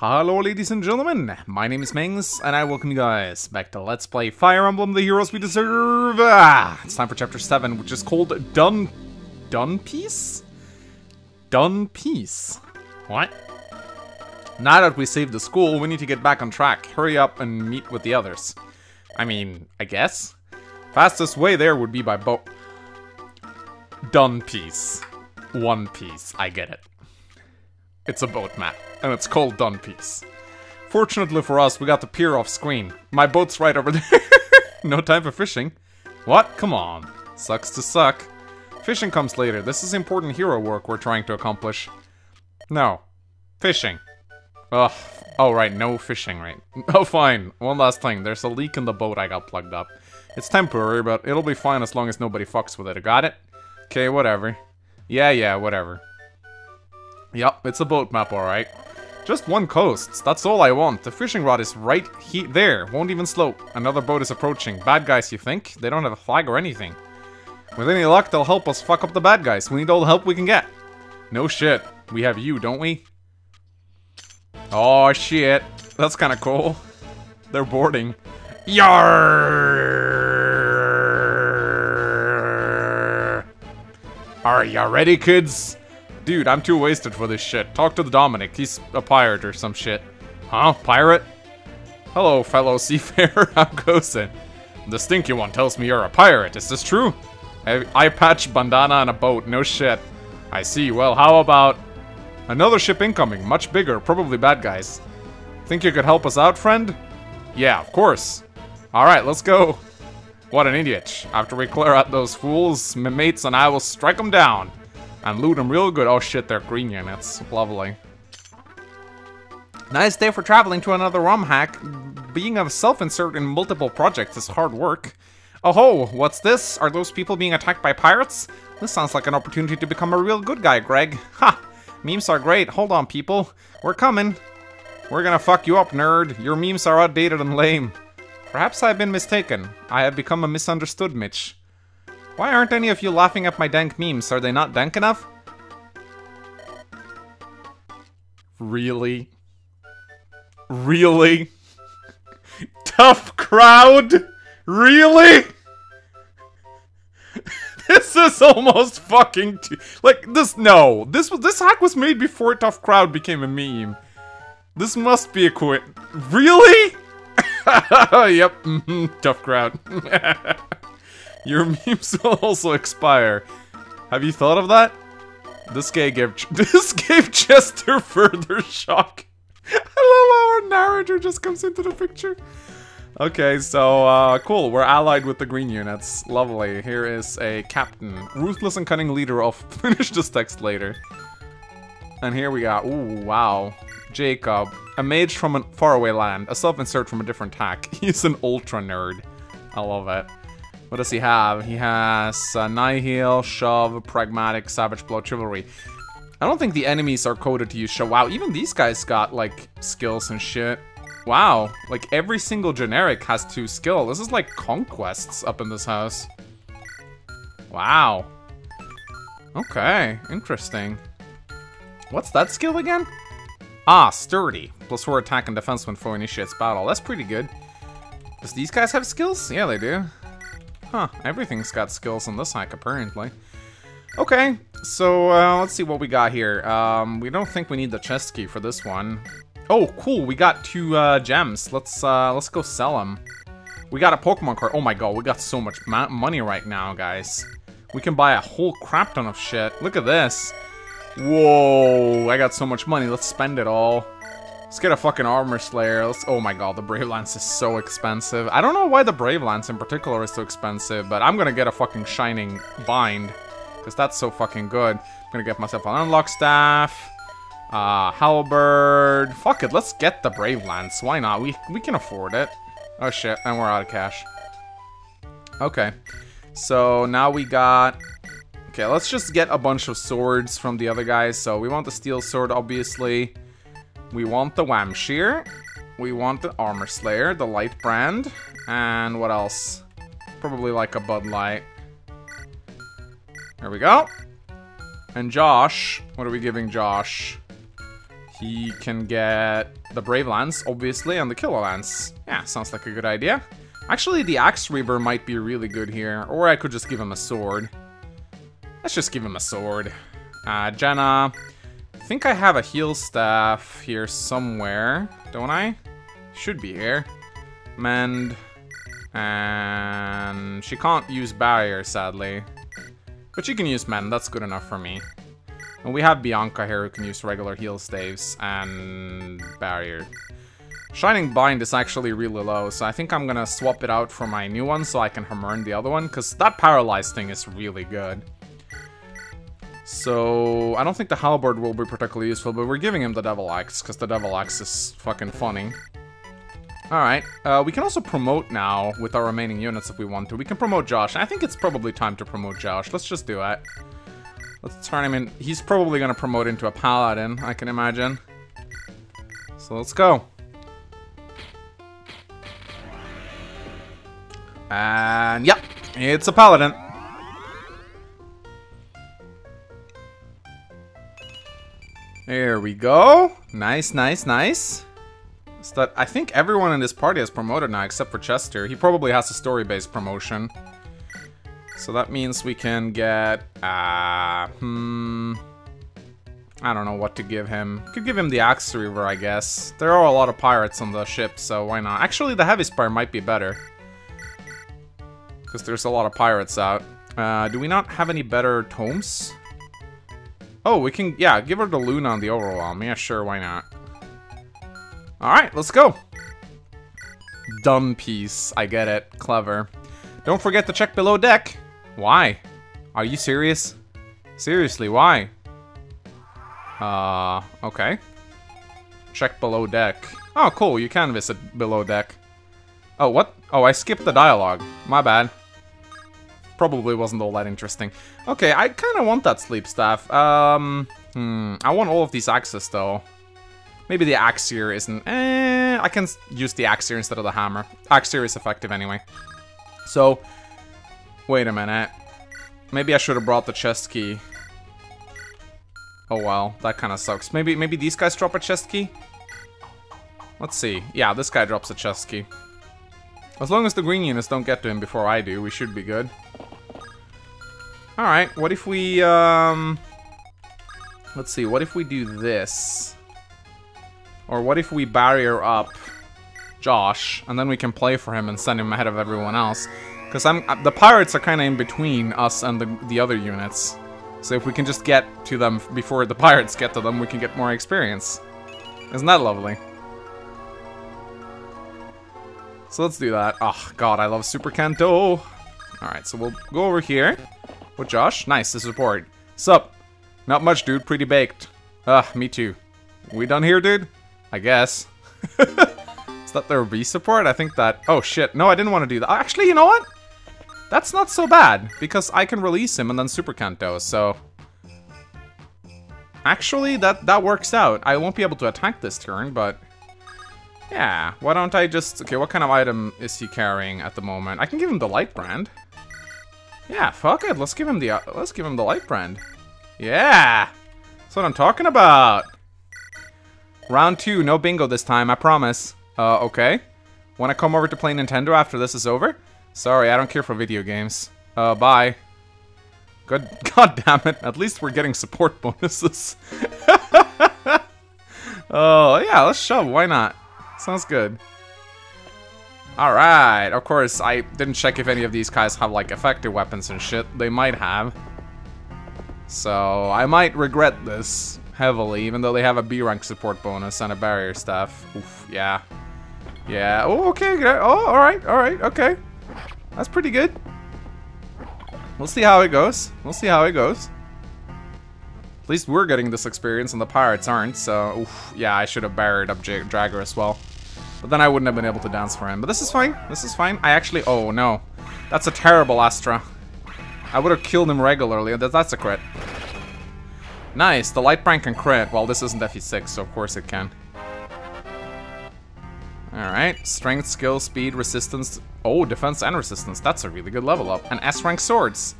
Hello ladies and gentlemen, my name is Mangs, and I welcome you guys back to Let's Play Fire Emblem The Heroes We Deserve! Ah, it's time for Chapter 7, which is called Done... Done Peace? Done Peace. What? Now that we saved the school, we need to get back on track. Hurry up and meet with the others. I mean, I guess? Fastest way there would be by boat. Done Peace. One Piece, I get it. It's a boat map, and it's called Done Piece. Fortunately for us, we got the pier off screen. My boat's right over there. no time for fishing. What? Come on. Sucks to suck. Fishing comes later. This is important hero work we're trying to accomplish. No. Fishing. Ugh. Oh, right. No fishing, right. Oh, fine. One last thing. There's a leak in the boat I got plugged up. It's temporary, but it'll be fine as long as nobody fucks with it. Got it? Okay, whatever. Yeah, yeah, whatever. Yep, it's a boat map, alright. Just one coast, that's all I want. The fishing rod is right he there, won't even slope. Another boat is approaching. Bad guys, you think? They don't have a flag or anything. With any luck, they'll help us fuck up the bad guys. We need all the help we can get. No shit. We have you, don't we? Oh shit. That's kinda cool. They're boarding. Yarr! Are ya ready, kids? Dude, I'm too wasted for this shit. Talk to the Dominic. He's a pirate or some shit. Huh? Pirate? Hello, fellow seafarer. I'm it? The stinky one tells me you're a pirate. Is this true? I eye patch, bandana, and a boat. No shit. I see. Well, how about... Another ship incoming. Much bigger. Probably bad guys. Think you could help us out, friend? Yeah, of course. Alright, let's go. What an idiot. After we clear out those fools, my mates and I will strike them down. And loot them real good. Oh shit, they're green units. Lovely. Nice day for traveling to another ROM hack. Being a self-insert in multiple projects is hard work. Oh ho, what's this? Are those people being attacked by pirates? This sounds like an opportunity to become a real good guy, Greg. Ha! Memes are great. Hold on, people. We're coming. We're gonna fuck you up, nerd. Your memes are outdated and lame. Perhaps I've been mistaken. I have become a misunderstood Mitch. Why aren't any of you laughing at my dank memes? Are they not dank enough? Really? Really? Tough crowd? Really? this is almost fucking like this. No, this was this hack was made before Tough Crowd became a meme. This must be a quit. Really? yep. Tough crowd. Your memes will also expire. Have you thought of that? This gave this gave Chester further shock. I love how our narrator just comes into the picture. Okay, so, uh, cool. We're allied with the green units. Lovely. Here is a captain. Ruthless and cunning leader. I'll finish this text later. And here we got, ooh, wow. Jacob. A mage from a faraway land. A self-insert from a different hack. He's an ultra nerd. I love it. What does he have? He has uh, Nihil, Shove, Pragmatic, Savage Blow, Chivalry. I don't think the enemies are coded to use Shove. Wow, even these guys got, like, skills and shit. Wow, like, every single generic has two skill. This is like conquests up in this house. Wow. Okay, interesting. What's that skill again? Ah, Sturdy. Plus 4 attack and defense when foe initiates battle. That's pretty good. Does these guys have skills? Yeah, they do. Huh, everything's got skills in this hack, apparently. Okay, so uh, let's see what we got here. Um, we don't think we need the chest key for this one. Oh, cool, we got two uh, gems. Let's uh, let's go sell them. We got a Pokemon card. Oh my god, we got so much money right now, guys. We can buy a whole crap ton of shit. Look at this. Whoa, I got so much money. Let's spend it all. Let's get a fucking Armor Slayer. Let's, oh my god, the Brave Lance is so expensive. I don't know why the Brave Lance in particular is so expensive, but I'm gonna get a fucking Shining Bind. Because that's so fucking good. I'm gonna get myself an Unlock Staff. Uh, Halberd. Fuck it, let's get the Brave Lance. Why not? We, we can afford it. Oh shit, and we're out of cash. Okay. So now we got... Okay, let's just get a bunch of swords from the other guys. So we want the Steel Sword, obviously. We want the Wham Shear. We want the Armor Slayer, the Light Brand. And what else? Probably like a Bud Light. There we go. And Josh, what are we giving Josh? He can get the Brave Lance, obviously, and the Killer Lance. Yeah, sounds like a good idea. Actually, the Axe Reaver might be really good here, or I could just give him a sword. Let's just give him a sword. Uh, Jenna, think I have a heal staff here somewhere, don't I? Should be here. Mend. And she can't use barrier, sadly. But she can use mend, that's good enough for me. And we have Bianca here who can use regular heal staves and barrier. Shining Bind is actually really low, so I think I'm gonna swap it out for my new one so I can Hammer the other one, because that paralyzed thing is really good. So, I don't think the Halberd will be particularly useful, but we're giving him the Devil Axe, because the Devil Axe is fucking funny. Alright, uh, we can also promote now with our remaining units if we want to. We can promote Josh. I think it's probably time to promote Josh. Let's just do it. Let's turn him in. He's probably going to promote into a Paladin, I can imagine. So let's go. And, yep, it's a Paladin. There we go. Nice, nice, nice. I think everyone in this party has promoted now except for Chester. He probably has a story-based promotion. So that means we can get, uh, hmm... I don't know what to give him. Could give him the Axe Reaver, I guess. There are a lot of pirates on the ship, so why not? Actually, the Heavy Spear might be better. Because there's a lot of pirates out. Uh, do we not have any better tomes? Oh, we can, yeah, give her the Luna on the Overwhelm. Yeah, sure, why not? Alright, let's go. Dumb piece. I get it. Clever. Don't forget to check below deck. Why? Are you serious? Seriously, why? Uh, okay. Check below deck. Oh, cool, you can visit below deck. Oh, what? Oh, I skipped the dialogue. My bad. Probably wasn't all that interesting. Okay, I kind of want that sleep staff. Um, hmm, I want all of these axes, though. Maybe the axe here isn't... Eh, I can use the axe here instead of the hammer. Axe here is effective anyway. So, wait a minute. Maybe I should have brought the chest key. Oh well, that kind of sucks. Maybe maybe these guys drop a chest key? Let's see. Yeah, this guy drops a chest key. As long as the green units don't get to him before I do, we should be good. Alright, what if we, um... Let's see, what if we do this? Or what if we barrier up Josh, and then we can play for him and send him ahead of everyone else? Because I'm uh, the pirates are kind of in between us and the, the other units. So if we can just get to them before the pirates get to them, we can get more experience. Isn't that lovely? So let's do that. Oh, God, I love Super Canto. Alright, so we'll go over here with Josh. Nice, this the support. Sup? Not much, dude. Pretty baked. Ah, me too. We done here, dude? I guess. Is that their V support? I think that... Oh, shit. No, I didn't want to do that. Actually, you know what? That's not so bad, because I can release him and then Super Canto, so... Actually, that, that works out. I won't be able to attack this turn, but... Yeah, why don't I just... Okay, what kind of item is he carrying at the moment? I can give him the light brand. Yeah, fuck it. Let's give him the... Uh, let's give him the light brand. Yeah! That's what I'm talking about. Round two, no bingo this time, I promise. Uh, okay. Wanna come over to play Nintendo after this is over? Sorry, I don't care for video games. Uh, bye. Good, god damn it, at least we're getting support bonuses. oh, yeah, let's shove, why not? Sounds good. Alright, of course, I didn't check if any of these guys have, like, effective weapons and shit. They might have. So, I might regret this heavily, even though they have a B rank support bonus and a barrier staff. Oof, yeah. Yeah, oh, okay, oh, alright, alright, okay. That's pretty good. We'll see how it goes. We'll see how it goes. At least we're getting this experience and the pirates aren't, so, oof, yeah, I should have barriered up Jagger as well. But then I wouldn't have been able to dance for him. But this is fine, this is fine. I actually, oh no. That's a terrible Astra. I would have killed him regularly, that's a crit. Nice, the light brand can crit. Well, this isn't FE6, so of course it can. Alright, strength, skill, speed, resistance. Oh, defense and resistance. That's a really good level up. And S-rank swords.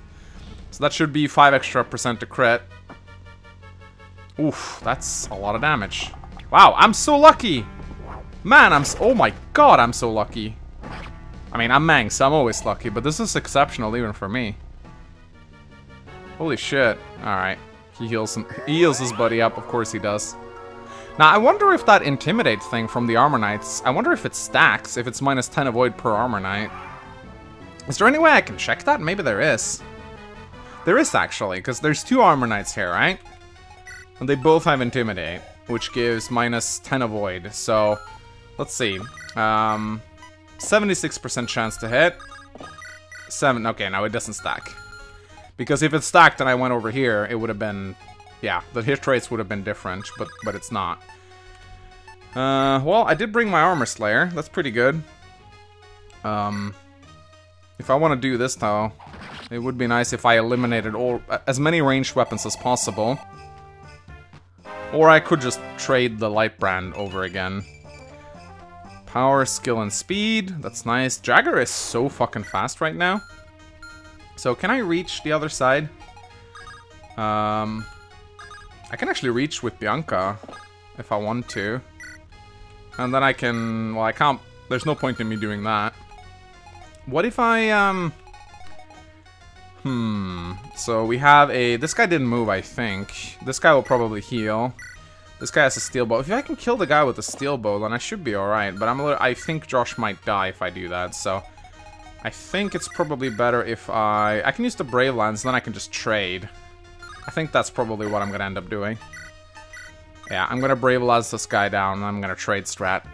So that should be 5 extra percent to crit. Oof, that's a lot of damage. Wow, I'm so lucky! Man, I'm oh my god, I'm so lucky. I mean, I'm Mang, so I'm always lucky, but this is exceptional even for me. Holy shit. Alright. He heals him. He heals his buddy up, of course he does. Now, I wonder if that Intimidate thing from the Armor Knights, I wonder if it stacks, if it's minus 10 avoid per Armor Knight. Is there any way I can check that? Maybe there is. There is actually, because there's two Armor Knights here, right? And they both have Intimidate, which gives minus 10 avoid, so... Let's see. Um, 76% chance to hit. 7, okay, now it doesn't stack. Because if it stacked and I went over here, it would have been... Yeah, the hit rates would have been different, but, but it's not. Uh, well, I did bring my Armor Slayer. That's pretty good. Um, if I want to do this, though, it would be nice if I eliminated all as many ranged weapons as possible. Or I could just trade the Light Brand over again. Power, skill, and speed. That's nice. Jagger is so fucking fast right now. So can I reach the other side? Um, I can actually reach with Bianca if I want to. And then I can... Well, I can't... There's no point in me doing that. What if I, um... Hmm... So we have a... This guy didn't move, I think. This guy will probably heal. This guy has a steel bow. If I can kill the guy with the steel bow, then I should be alright. But I'm a little, I think Josh might die if I do that, so... I think it's probably better if I... I can use the Brave Lance, then I can just trade. I think that's probably what I'm gonna end up doing. Yeah, I'm gonna Brave Lance this guy down, and I'm gonna trade strat.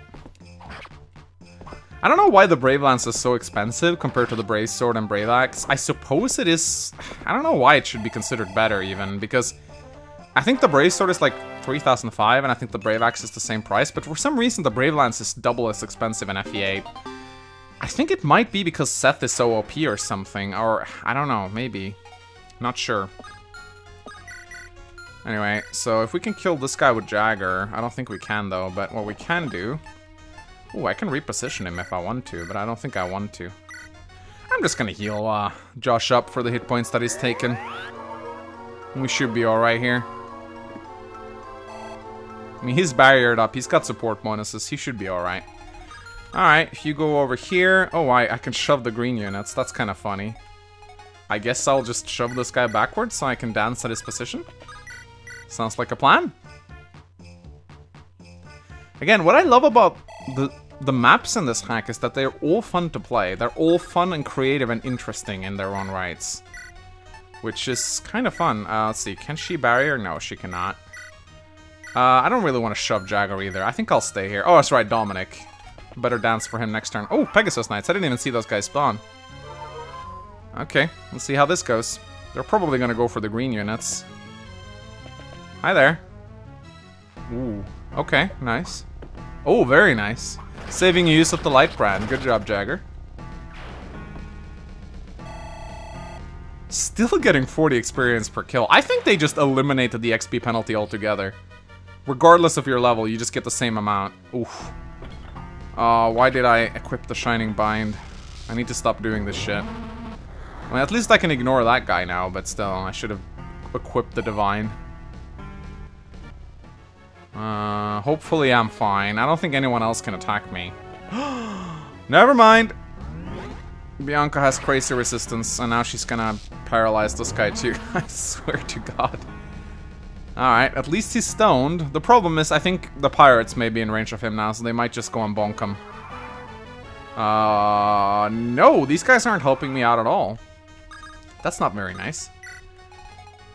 I don't know why the Brave Lance is so expensive compared to the Brave Sword and Brave Axe. I suppose it is... I don't know why it should be considered better, even, because... I think the Brave Sword is like 3005 and I think the Brave Axe is the same price, but for some reason the Brave Lance is double as expensive in FE8. I think it might be because Seth is so OP or something, or I don't know, maybe. Not sure. Anyway, so if we can kill this guy with Jagger, I don't think we can though, but what we can do... Ooh, I can reposition him if I want to, but I don't think I want to. I'm just gonna heal uh, Josh up for the hit points that he's taken. We should be alright here. I mean, he's barriered up. He's got support bonuses. He should be alright. Alright, if you go over here... Oh, I, I can shove the green units. That's kind of funny. I guess I'll just shove this guy backwards so I can dance at his position. Sounds like a plan. Again, what I love about the the maps in this hack is that they're all fun to play. They're all fun and creative and interesting in their own rights. Which is kind of fun. Uh, let's see, can she barrier? No, she cannot. Uh, I don't really want to shove Jagger either. I think I'll stay here. Oh, that's right, Dominic. Better dance for him next turn. Oh, Pegasus Knights. I didn't even see those guys spawn. Okay, let's see how this goes. They're probably gonna go for the green units. Hi there. Ooh, okay, nice. Oh, very nice. Saving use of the light brand. Good job, Jagger. Still getting 40 experience per kill. I think they just eliminated the XP penalty altogether. Regardless of your level, you just get the same amount. Oof. Uh, why did I equip the Shining Bind? I need to stop doing this shit. Well, at least I can ignore that guy now, but still, I should have equipped the Divine. Uh, hopefully I'm fine. I don't think anyone else can attack me. Never mind! Bianca has crazy resistance, and now she's gonna paralyze this guy too. I swear to god. Alright, at least he's stoned. The problem is, I think the pirates may be in range of him now, so they might just go and bonk him. Uh, no, these guys aren't helping me out at all. That's not very nice.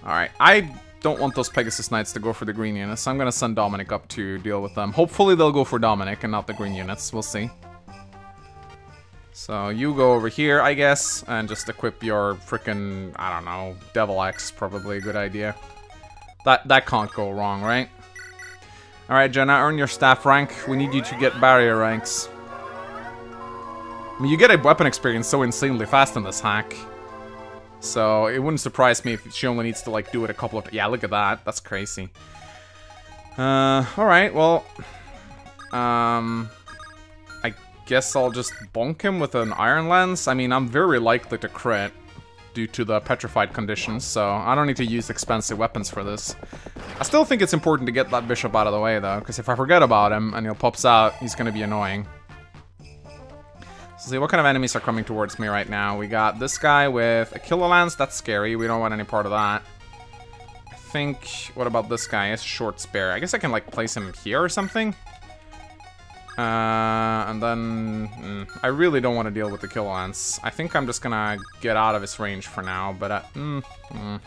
Alright, I don't want those Pegasus Knights to go for the green units, so I'm gonna send Dominic up to deal with them. Hopefully they'll go for Dominic and not the green units, we'll see. So you go over here, I guess, and just equip your freaking, I don't know, Devil Axe, probably a good idea. That that can't go wrong, right? Alright, Jenna, earn your staff rank. We need you to get barrier ranks. I mean, you get a weapon experience so insanely fast in this hack. So, it wouldn't surprise me if she only needs to, like, do it a couple of... Yeah, look at that. That's crazy. Uh, alright, well... Um... I guess I'll just bonk him with an Iron Lance. I mean, I'm very likely to crit due to the petrified conditions, so I don't need to use expensive weapons for this. I still think it's important to get that bishop out of the way, though, because if I forget about him and he pops out, he's going to be annoying. So see, what kind of enemies are coming towards me right now? We got this guy with a Killer Lance. That's scary. We don't want any part of that. I think... What about this guy? It's short spear. I guess I can, like, place him here or something? Uh, and then... Mm, I really don't want to deal with the Killer Lance. I think I'm just gonna get out of his range for now, but... Uh, mm, mm.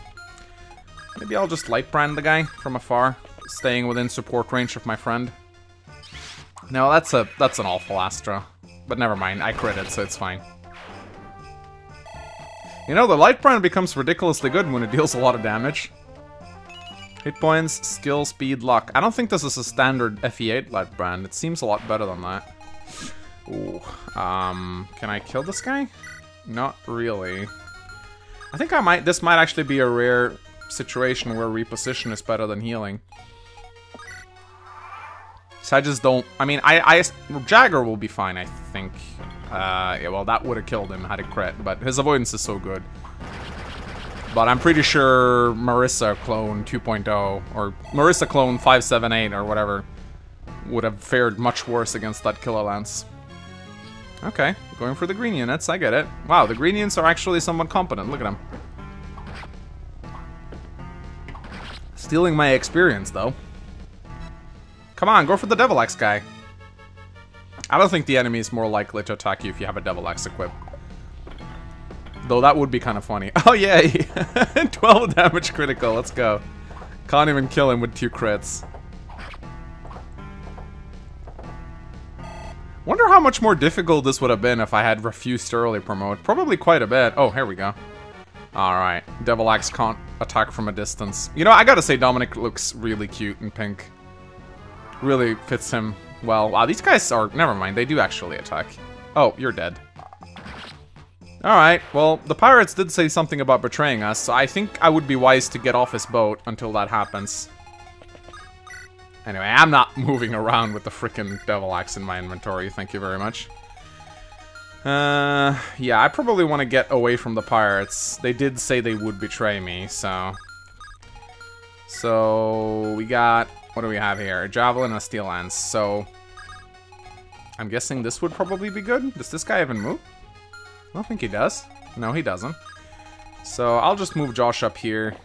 Maybe I'll just light brand the guy from afar, staying within support range of my friend. No, that's a that's an awful Astra. But never mind, I crit it, so it's fine. You know, the light brand becomes ridiculously good when it deals a lot of damage. Hit points, skill, speed, luck. I don't think this is a standard FE8 light brand. It seems a lot better than that. Ooh. Um, can I kill this guy? Not really. I think I might, this might actually be a rare situation where reposition is better than healing. So I just don't... I mean, I, I Jagger will be fine, I think. Uh, yeah, well, that would have killed him had it crit, but his avoidance is so good. But I'm pretty sure Marisa Clone 2.0, or Marisa Clone 578, or whatever, would have fared much worse against that Killer Lance. Okay, going for the green units, I get it. Wow, the green units are actually somewhat competent, look at them. Stealing my experience, though. Come on, go for the Devil Axe guy. I don't think the enemy is more likely to attack you if you have a Devil Axe equipped. Though that would be kind of funny. Oh, yay! 12 damage critical, let's go. Can't even kill him with two crits. Wonder how much more difficult this would have been if I had refused to early promote. Probably quite a bit. Oh, here we go. Alright, Devil Axe can't attack from a distance. You know, I gotta say Dominic looks really cute in pink. Really fits him well. Wow, these guys are... Never mind, they do actually attack. Oh, you're dead. Alright, well, the pirates did say something about betraying us, so I think I would be wise to get off his boat until that happens. Anyway, I'm not moving around with the freaking Devil Axe in my inventory, thank you very much. Uh, yeah, I probably want to get away from the pirates. They did say they would betray me, so... So, we got... What do we have here? A javelin and a steel lance, so... I'm guessing this would probably be good. Does this guy even move? I don't think he does. No, he doesn't. So, I'll just move Josh up here.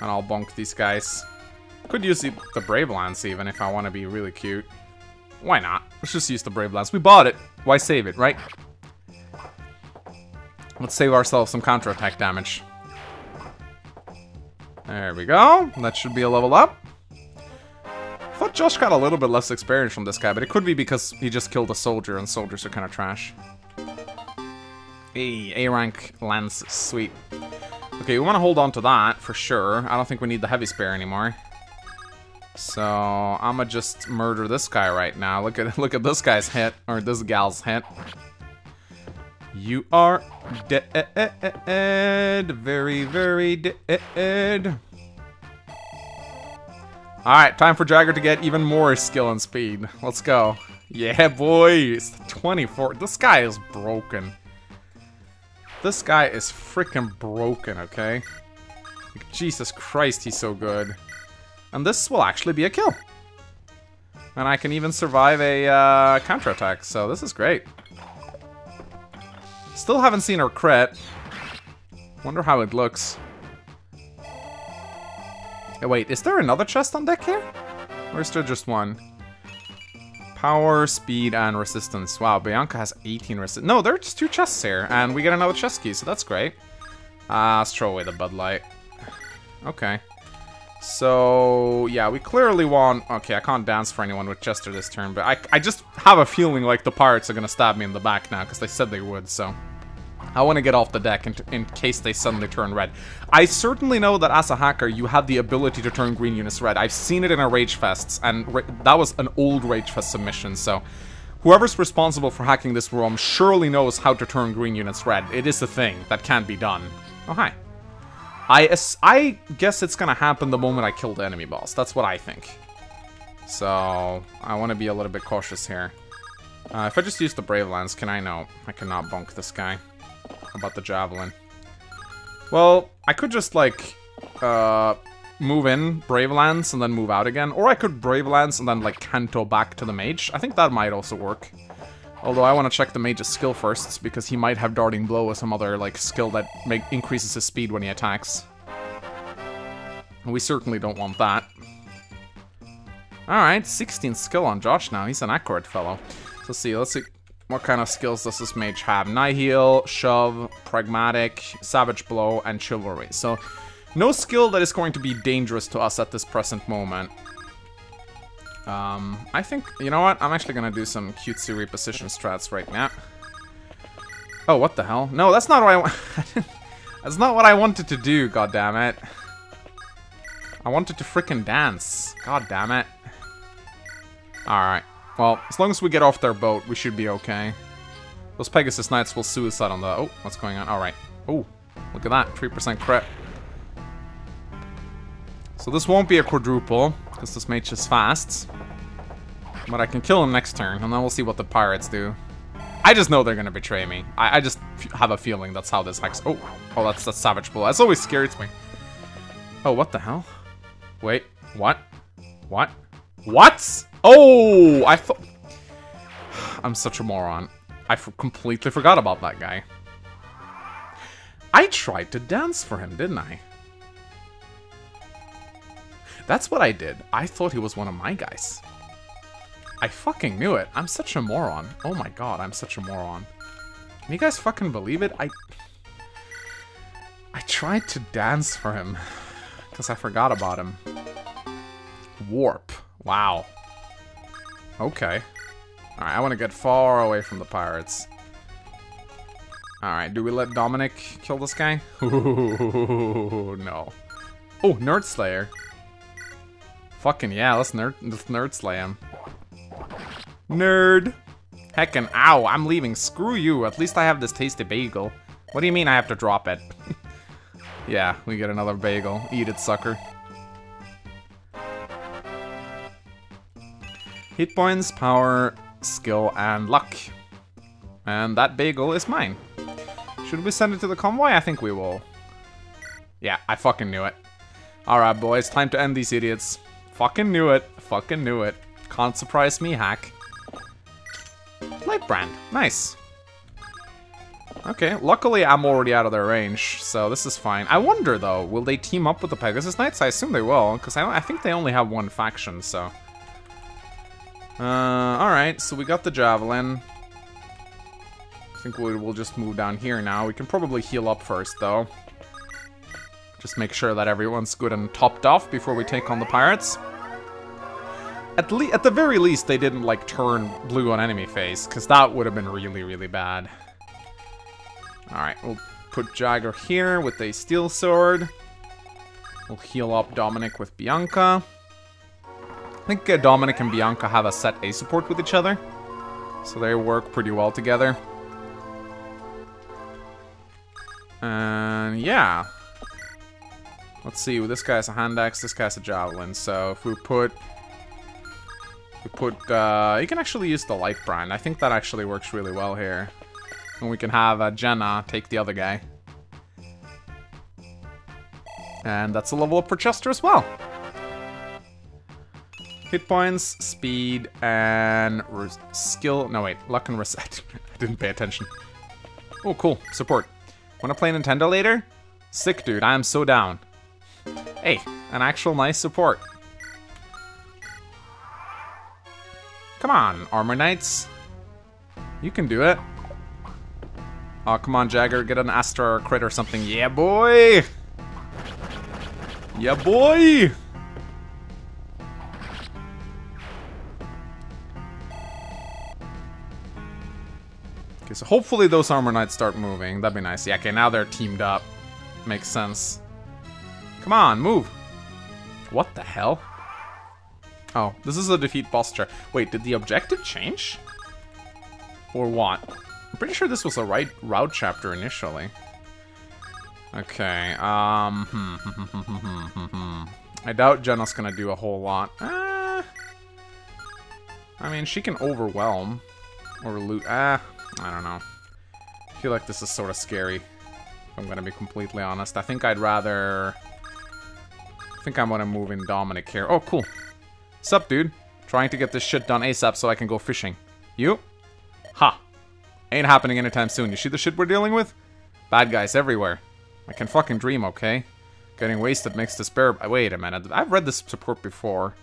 And I'll bonk these guys. Could use the, the Brave Lance even if I want to be really cute. Why not? Let's just use the Brave Lance. We bought it. Why save it, right? Let's save ourselves some counterattack damage. There we go. That should be a level up. I thought Josh got a little bit less experience from this guy, but it could be because he just killed a soldier, and soldiers are kind of trash. Hey, A-rank lance, sweet. Okay, we want to hold on to that, for sure. I don't think we need the heavy spear anymore. So I'ma just murder this guy right now. Look at look at this guy's hit or this gal's hit. You are dead, very very dead. All right, time for Jagger to get even more skill and speed. Let's go. Yeah, boys. 24. This guy is broken. This guy is freaking broken, okay? Jesus Christ, he's so good. And this will actually be a kill. And I can even survive a uh, counterattack, so this is great. Still haven't seen her crit. Wonder how it looks. Wait, is there another chest on deck here? Or is there just one? Power, speed, and resistance. Wow, Bianca has 18 resistance. No, there's two chests here, and we get another chest key, so that's great. Ah, uh, let's throw away the Bud Light. Okay. So, yeah, we clearly want... Okay, I can't dance for anyone with Chester this turn, but I, I just have a feeling like the pirates are gonna stab me in the back now, because they said they would, so... I want to get off the deck in, in, case they suddenly turn red. I certainly know that as a hacker, you have the ability to turn green units red. I've seen it in a Rage Fest, and that was an old Rage Fest submission, so... Whoever's responsible for hacking this ROM surely knows how to turn green units red. It is a thing that can be done. Oh, hi. I, I guess it's gonna happen the moment I kill the enemy boss. That's what I think. So, I want to be a little bit cautious here. Uh, if I just use the Brave Lance, can I? No, I cannot bunk this guy. About the Javelin? Well, I could just, like, uh, move in, Brave Lance, and then move out again. Or I could Brave Lance and then, like, Canto back to the mage. I think that might also work. Although I want to check the mage's skill first, because he might have Darting Blow or some other, like, skill that make increases his speed when he attacks. And we certainly don't want that. Alright, 16 skill on Josh now. He's an accurate fellow. So let's see, let's see. What kind of skills does this mage have? Nihil, Shove, Pragmatic, Savage Blow, and Chivalry. So, no skill that is going to be dangerous to us at this present moment. Um, I think, you know what? I'm actually gonna do some cutesy reposition strats right now. Oh, what the hell? No, that's not what I want. that's not what I wanted to do, God damn it. I wanted to fricking dance. God damn it. Alright. Well, as long as we get off their boat, we should be okay. Those Pegasus Knights will suicide on the... Oh, what's going on? Alright. Oh, look at that. 3% crit. So this won't be a quadruple, because this mage is fast. But I can kill him next turn, and then we'll see what the pirates do. I just know they're gonna betray me. I, I just have a feeling that's how this hex... Oh, oh, that's, that's Savage Blow. That's always scares me. Oh, what the hell? Wait, what? What? What? Oh, I thought... I'm such a moron. I completely forgot about that guy. I tried to dance for him, didn't I? That's what I did. I thought he was one of my guys. I fucking knew it. I'm such a moron. Oh my god, I'm such a moron. Can you guys fucking believe it? I... I tried to dance for him. Because I forgot about him. Warp. Wow. Okay. Alright, I want to get far away from the pirates. Alright, do we let Dominic kill this guy? Ooh, no. Oh, Nerd Slayer. Fucking yeah, let's nerd, let's nerd slay him. Nerd. Heckin' ow, I'm leaving. Screw you. At least I have this tasty bagel. What do you mean I have to drop it? yeah, we get another bagel. Eat it, sucker. Hit points, power, skill, and luck. And that bagel is mine. Should we send it to the convoy? I think we will. Yeah, I fucking knew it. Alright, boys, time to end these idiots. Fucking knew it. Fucking knew it. Can't surprise me, hack. Lightbrand. Nice. Okay, luckily I'm already out of their range, so this is fine. I wonder, though, will they team up with the Pegasus Knights? I assume they will, because I, I think they only have one faction, so... Uh, alright, so we got the Javelin. I think we, we'll just move down here now. We can probably heal up first, though. Just make sure that everyone's good and topped off before we take on the pirates. At, le at the very least, they didn't, like, turn blue on enemy face, because that would have been really, really bad. Alright, we'll put Jagger here with a steel sword. We'll heal up Dominic with Bianca. I think uh, Dominic and Bianca have a set A support with each other. So they work pretty well together. And yeah. Let's see, this guy has a hand axe, this guy has a javelin. So if we put... We put, uh, you can actually use the light brand. I think that actually works really well here. And we can have uh, Jenna take the other guy. And that's a level up for Chester as well. Hit points, speed, and skill. No, wait. Luck and reset. I didn't pay attention. Oh, cool. Support. Wanna play Nintendo later? Sick, dude. I am so down. Hey, an actual nice support. Come on, Armor Knights. You can do it. Oh, come on, Jagger. Get an Astra or crit or something. Yeah, boy! Yeah, boy! Okay, so hopefully those Armor Knights start moving. That'd be nice. Yeah, okay, now they're teamed up. Makes sense. Come on, move. What the hell? Oh, this is a defeat chair. Wait, did the objective change? Or what? I'm pretty sure this was a right route chapter initially. Okay, um... Hmm, hmm, hmm, I doubt Jenna's gonna do a whole lot. Uh, I mean, she can overwhelm. Or loot. Ah, I don't know. I feel like this is sort of scary. I'm gonna be completely honest. I think I'd rather... I think I'm gonna move in Dominic here. Oh, cool. Sup, dude? Trying to get this shit done ASAP so I can go fishing. You? Ha. Ain't happening anytime soon. You see the shit we're dealing with? Bad guys everywhere. I can fucking dream, okay? Getting wasted makes despair- wait a minute, I've read this support before.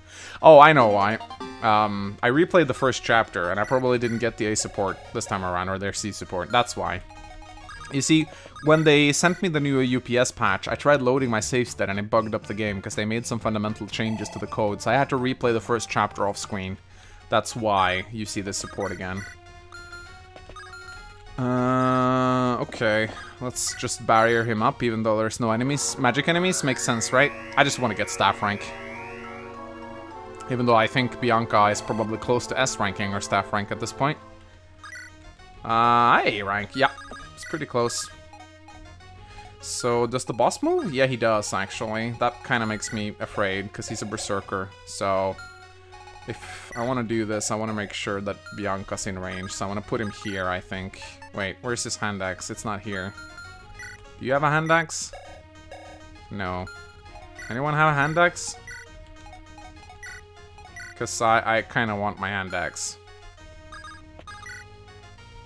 Oh, I know why. Um, I replayed the first chapter, and I probably didn't get the A support this time around, or their C support, that's why. You see, when they sent me the new UPS patch, I tried loading my save state and it bugged up the game, because they made some fundamental changes to the code, so I had to replay the first chapter off screen. That's why you see this support again. Uh, okay. Let's just barrier him up, even though there's no enemies. Magic enemies makes sense, right? I just want to get staff rank. Even though I think Bianca is probably close to S ranking or staff rank at this point. Uh, A rank, yeah. It's pretty close. So, does the boss move? Yeah, he does, actually. That kind of makes me afraid, because he's a berserker. So, if I want to do this, I want to make sure that Bianca's in range. So I want to put him here, I think. Wait, where's his hand axe? It's not here. Do you have a hand axe? No. Anyone have a hand axe? Because I, I kind of want my hand axe.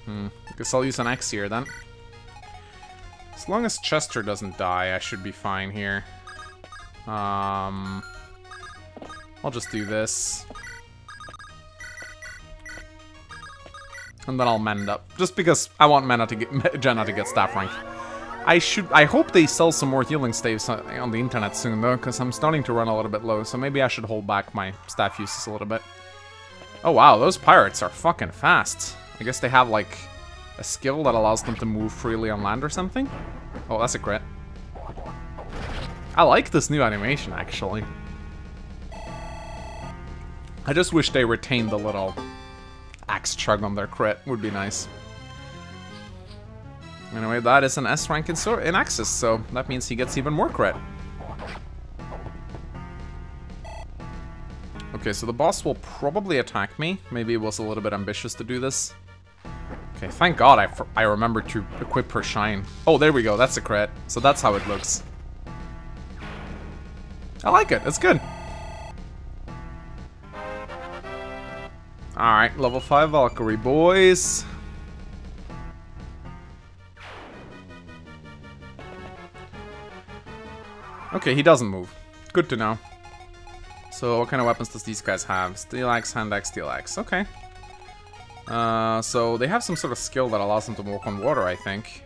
Hmm. Guess I'll use an axe here then. As long as Chester doesn't die, I should be fine here. Um... I'll just do this. And then I'll mend up. Just because I want Mena to get Jenna to get staff rank. I should I hope they sell some more healing staves uh, on the internet soon though, because I'm starting to run a little bit low, so maybe I should hold back my staff uses a little bit. Oh wow, those pirates are fucking fast. I guess they have like a skill that allows them to move freely on land or something? Oh, that's a crit. I like this new animation actually. I just wish they retained the little axe chug on their crit. Would be nice. Anyway, that is an S rank in, in Axes, so that means he gets even more crit. Okay, so the boss will probably attack me. Maybe it was a little bit ambitious to do this. Okay, thank god I, I remembered to equip her shine. Oh, there we go, that's a crit. So that's how it looks. I like it, it's good. Alright, level 5 Valkyrie, boys. Okay, he doesn't move. Good to know. So what kind of weapons does these guys have? Steel axe, hand axe, steel axe. Okay. Uh, so they have some sort of skill that allows them to walk on water, I think.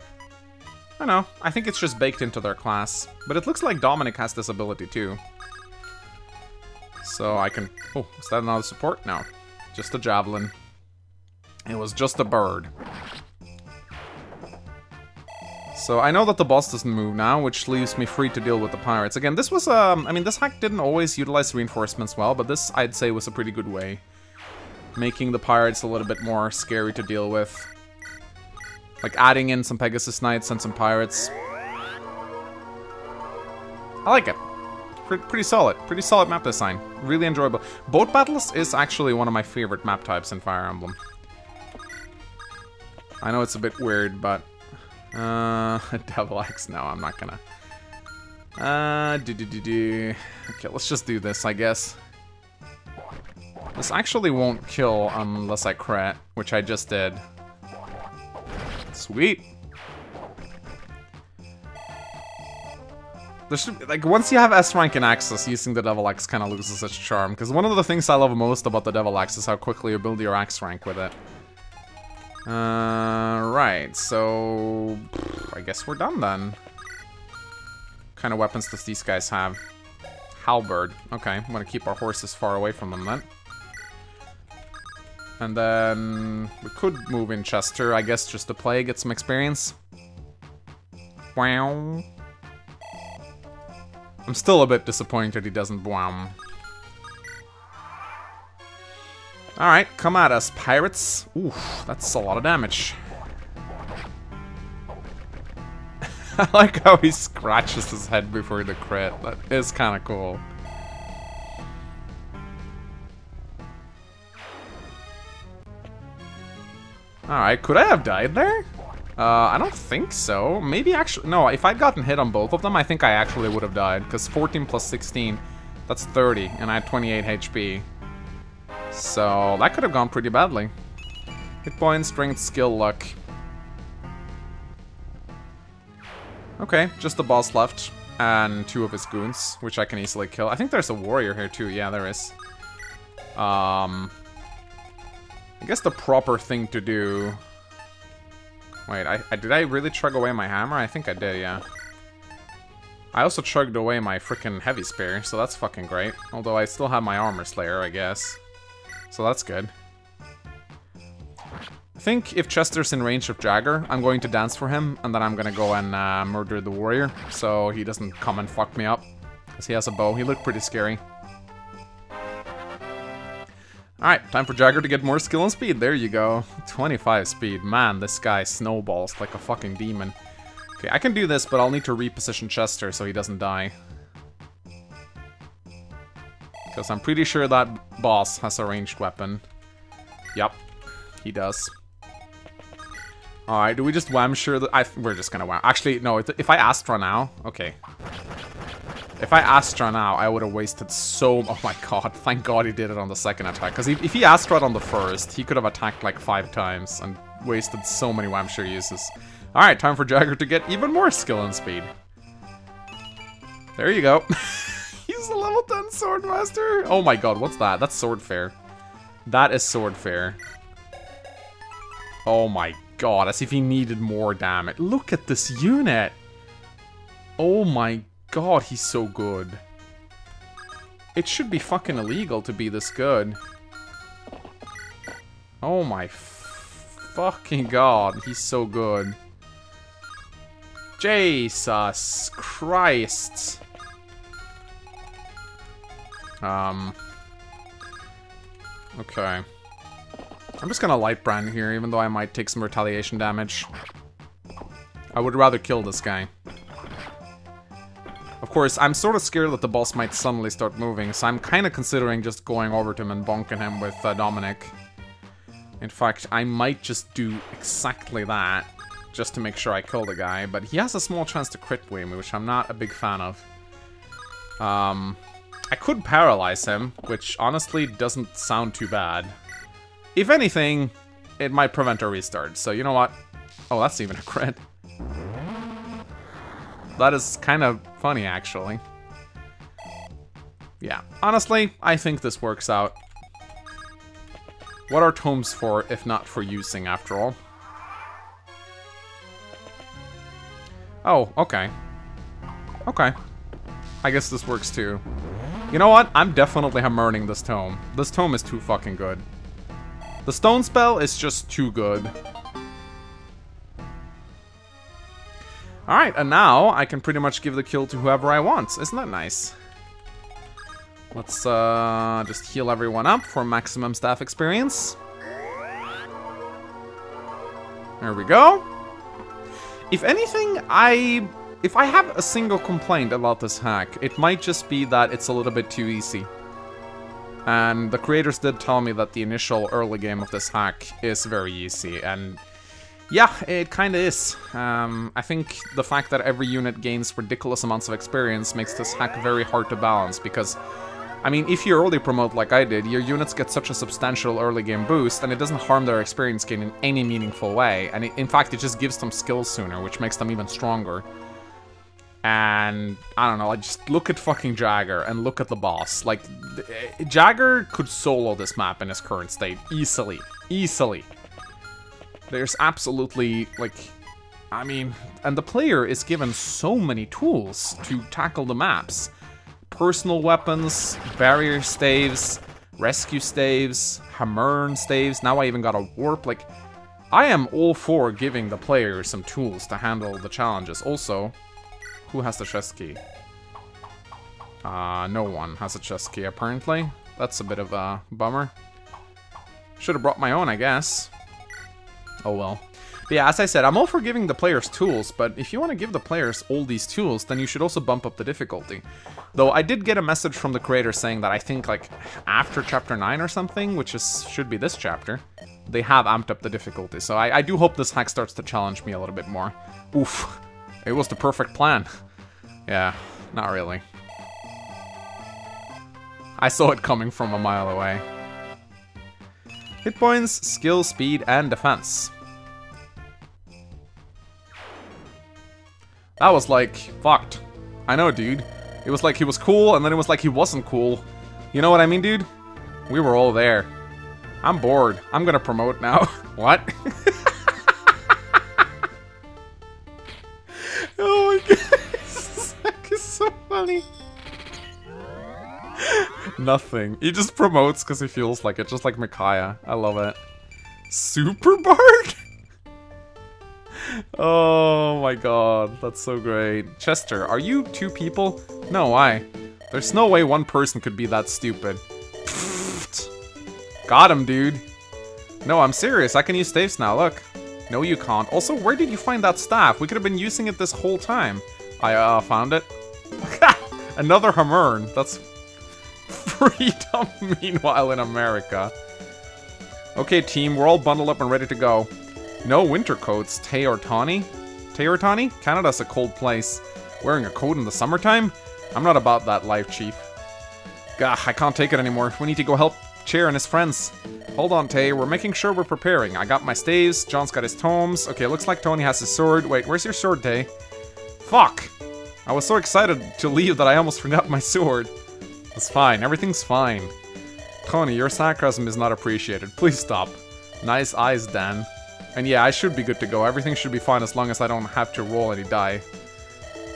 I know. I think it's just baked into their class. But it looks like Dominic has this ability too. So I can... Oh, is that another support? No. Just a javelin. It was just a bird. So I know that the boss doesn't move now, which leaves me free to deal with the pirates. Again, this was, um, I mean, this hack didn't always utilize reinforcements well, but this, I'd say, was a pretty good way. Making the pirates a little bit more scary to deal with. Like adding in some Pegasus Knights and some pirates. I like it pretty solid. Pretty solid map design. Really enjoyable. Boat battles is actually one of my favorite map types in Fire Emblem. I know it's a bit weird, but... Uh, Devil Axe, no, I'm not gonna... Uh, do do do do. Okay, let's just do this, I guess. This actually won't kill unless I crit, which I just did. Sweet. Should, like, once you have S rank in Axes, using the Devil Axe kind of loses its charm. Because one of the things I love most about the Devil Axe is how quickly you build your Axe rank with it. Uh, right, so... I guess we're done then. What kind of weapons does these guys have? Halberd. Okay, I'm gonna keep our horses far away from them then. And then... We could move in Chester, I guess, just to play, get some experience. Wow. I'm still a bit disappointed he doesn't boom. Alright, come at us, pirates. Oof, that's a lot of damage. I like how he scratches his head before the crit. That is kind of cool. Alright, could I have died there? Uh, I don't think so. Maybe actually... No, if I'd gotten hit on both of them, I think I actually would have died. Because 14 plus 16, that's 30. And I had 28 HP. So, that could have gone pretty badly. Hit points, strength, skill, luck. Okay, just the boss left. And two of his goons, which I can easily kill. I think there's a warrior here too. Yeah, there is. Um... I guess the proper thing to do Wait, I, I, did I really chug away my hammer? I think I did, yeah. I also chugged away my freaking heavy spear, so that's fucking great. Although I still have my armor slayer, I guess. So that's good. I think if Chester's in range of Jagger, I'm going to dance for him, and then I'm gonna go and uh, murder the warrior, so he doesn't come and fuck me up. Because he has a bow. He looked pretty scary. Alright, time for Jagger to get more skill and speed. There you go. 25 speed. Man, this guy snowballs like a fucking demon. Okay, I can do this, but I'll need to reposition Chester so he doesn't die. Because I'm pretty sure that boss has a ranged weapon. Yep, he does. Alright, do we just wham sure that- I we're just gonna wham. Actually, no, if I Astra now... Okay. If I Astra now, I would have wasted so... Oh my god, thank god he did it on the second attack. Because if, he Astra on the first, he could have attacked like five times and wasted so many Whamshire uses. Alright, time for Jagger to get even more skill and speed. There you go. He's a level 10 Swordmaster. Oh my god, what's that? That's Swordfaire. That is Swordfaire. Oh my god, as if he needed more damage. Look at this unit. Oh my god, he's so good. It should be fucking illegal to be this good. Oh my fucking god, he's so good. Jesus Christ. Um. Okay. I'm just gonna light brand here, even though I might take some retaliation damage. I would rather kill this guy. Of course, I'm sort of scared that the boss might suddenly start moving, so I'm kind of considering just going over to him and bonking him with uh, Dominic. In fact, I might just do exactly that, just to make sure I kill the guy, but he has a small chance to crit me, which I'm not a big fan of. Um, I could paralyze him, which honestly doesn't sound too bad. If anything, it might prevent a restart, so you know what? Oh, that's even a crit. That is kind of funny, actually. Yeah, honestly, I think this works out. What are tomes for, if not for using, after all? Oh, okay. Okay. I guess this works too. You know what? I'm definitely hammering this tome. This tome is too fucking good. The stone spell is just too good. Alright, and now I can pretty much give the kill to whoever I want. Isn't that nice? Let's uh, just heal everyone up for maximum staff experience. There we go. If anything, I... If I have a single complaint about this hack, it might just be that it's a little bit too easy. And the creators did tell me that the initial early game of this hack is very easy, and yeah, it kinda is. Um, I think the fact that every unit gains ridiculous amounts of experience makes this hack very hard to balance, because, I mean, if you early promote like I did, your units get such a substantial early game boost, and it doesn't harm their experience gain in any meaningful way, and it, in fact, it just gives them skills sooner, which makes them even stronger. And, I don't know, I just look at fucking Jagger, and look at the boss. Like, Jagger could solo this map in his current state, easily. Easily. There's absolutely, like, I mean, and the player is given so many tools to tackle the maps. Personal weapons, barrier staves, rescue staves, Hammerne staves, now I even got a warp, like, I am all for giving the player some tools to handle the challenges. Also, who has the chest key? Uh, no one has a chest key, apparently. That's a bit of a bummer. Should have brought my own, I guess. Oh well. But yeah, as I said, I'm all for giving the players tools, but if you want to give the players all these tools, then you should also bump up the difficulty. Though I did get a message from the creator saying that I think like after chapter 9 or something, which is should be this chapter, they have amped up the difficulty. So I, I do hope this hack starts to challenge me a little bit more. Oof. It was the perfect plan. Yeah, not really. I saw it coming from a mile away. Hit points, skill, speed, and defense. That was like, fucked. I know, dude. It was like he was cool, and then it was like he wasn't cool. You know what I mean, dude? We were all there. I'm bored. I'm gonna promote now. what? oh my god. this is so funny. Nothing. He just promotes because he feels like it, just like Micaiah. I love it. Super Bard? oh my god, that's so great. Chester, are you two people? No, why? There's no way one person could be that stupid. Got him, dude. No, I'm serious. I can use staves now, look. No, you can't. Also, where did you find that staff? We could have been using it this whole time. I, uh, found it. Another Hammerne. That's freedom, meanwhile, in America. Okay, team, we're all bundled up and ready to go. No winter coats. Tay or Tawny? Tay or Tawny? Canada's a cold place. Wearing a coat in the summertime? I'm not about that life, Chief. Gah, I can't take it anymore. We need to go help Chair and his friends. Hold on, Tay. We're making sure we're preparing. I got my staves. John's got his tomes. Okay, looks like Tony has his sword. Wait, where's your sword, Tay? Fuck! I was so excited to leave that I almost forgot my sword. It's fine. Everything's fine. Tony, your sarcasm is not appreciated. Please stop. Nice eyes, Dan. And yeah, I should be good to go. Everything should be fine as long as I don't have to roll any die.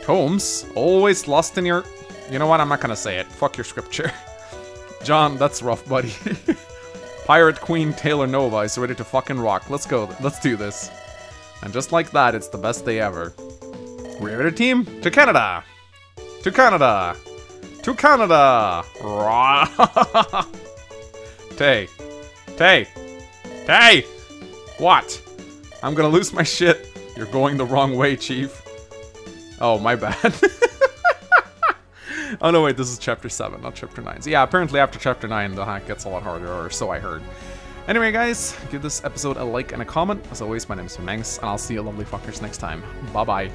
Tomes? Always lost in your... You know what? I'm not gonna say it. Fuck your scripture. John, that's rough, buddy. Pirate Queen Taylor Nova is ready to fucking rock. Let's go. Let's do this. And just like that, it's the best day ever. We're a team? To Canada! To Canada! To Canada! Tay. Tay. Tay! What? I'm gonna lose my shit. You're going the wrong way, Chief. Oh, my bad. oh no, wait, this is chapter 7, not chapter 9. So yeah, apparently after chapter 9, the hack gets a lot harder, or so I heard. Anyway, guys, give this episode a like and a comment. As always, my name is Mangs, and I'll see you lovely fuckers next time. Bye-bye.